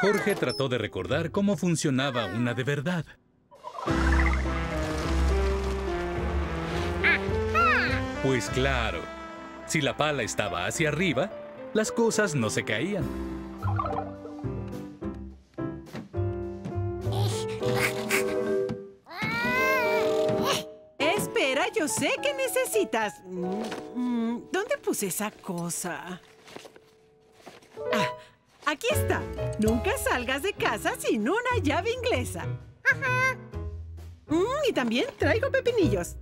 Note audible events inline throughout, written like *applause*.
Jorge trató de recordar cómo funcionaba una de verdad. Pues claro, si la pala estaba hacia arriba, las cosas no se caían. Espera, yo sé que necesitas. Mm, mm, ¿Dónde puse esa cosa? Aquí está. Nunca salgas de casa sin una llave inglesa. Mm, y también traigo pepinillos.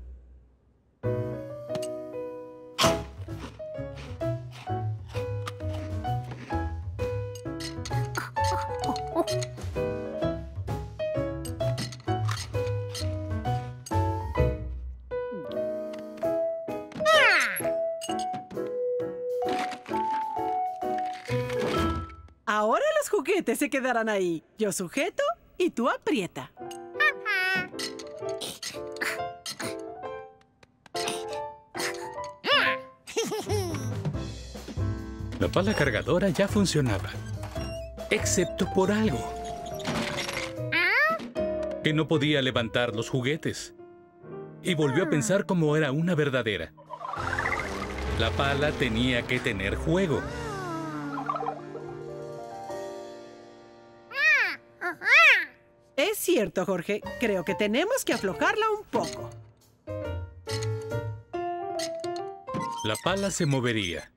Ahora los juguetes se quedarán ahí. Yo sujeto y tú aprieta. La pala cargadora ya funcionaba. Excepto por algo. Que no podía levantar los juguetes. Y volvió a pensar cómo era una verdadera. La pala tenía que tener juego. Es cierto, Jorge. Creo que tenemos que aflojarla un poco. La pala se movería.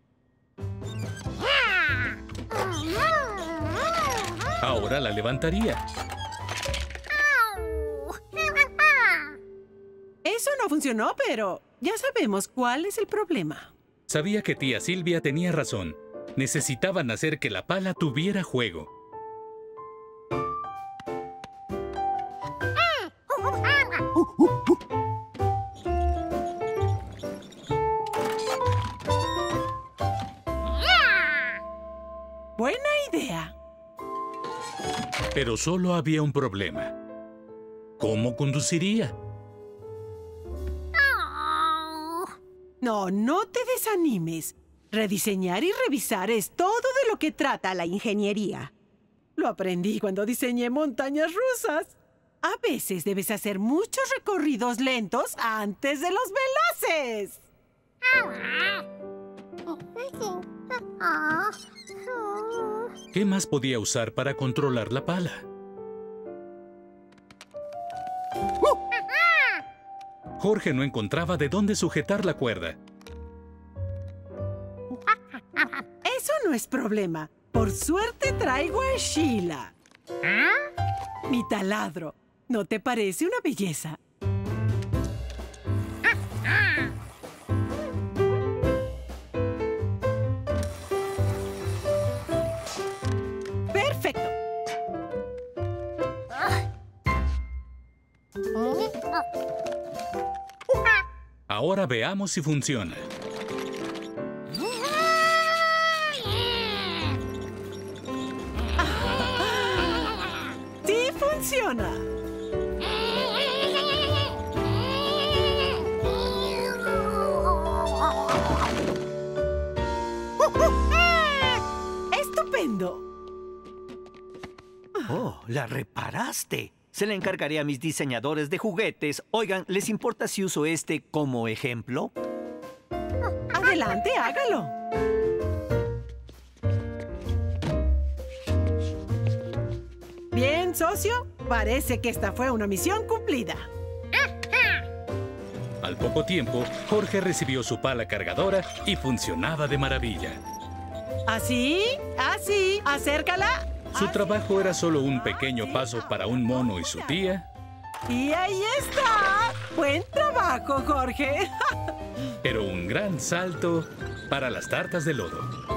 Ahora la levantaría. Eso no funcionó, pero ya sabemos cuál es el problema. Sabía que tía Silvia tenía razón. Necesitaban hacer que la pala tuviera juego. Pero solo había un problema. ¿Cómo conduciría? No, no te desanimes. Rediseñar y revisar es todo de lo que trata la ingeniería. Lo aprendí cuando diseñé montañas rusas. A veces debes hacer muchos recorridos lentos antes de los veloces. ¿Qué más podía usar para controlar la pala? Jorge no encontraba de dónde sujetar la cuerda. Eso no es problema. Por suerte traigo a Sheila. Mi taladro. ¿No te parece una belleza? Ahora veamos si funciona. Sí funciona. Estupendo. Oh, la reparaste. Se la encargaré a mis diseñadores de juguetes. Oigan, ¿les importa si uso este como ejemplo? Adelante, hágalo. Bien, socio. Parece que esta fue una misión cumplida. Al poco tiempo, Jorge recibió su pala cargadora y funcionaba de maravilla. ¿Así? ¿Así? Acércala. Su trabajo era solo un pequeño paso para un mono y su tía, Y ahí está. Buen trabajo, Jorge. *laughs* pero un gran salto para las tartas de lodo.